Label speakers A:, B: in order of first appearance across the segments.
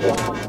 A: Wow.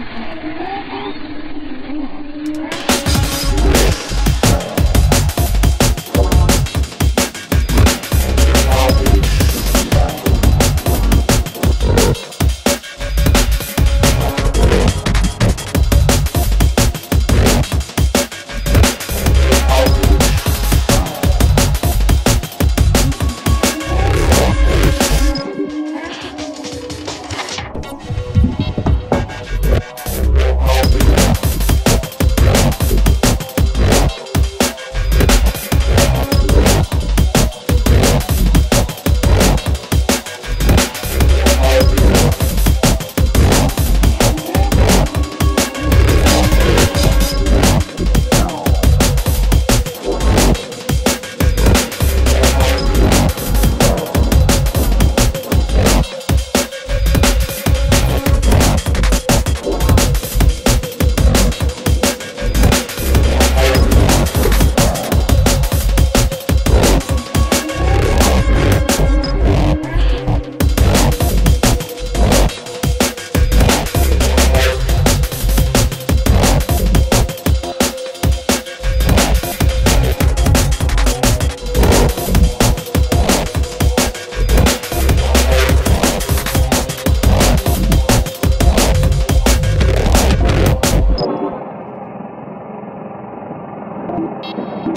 A: Thank you.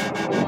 A: thank you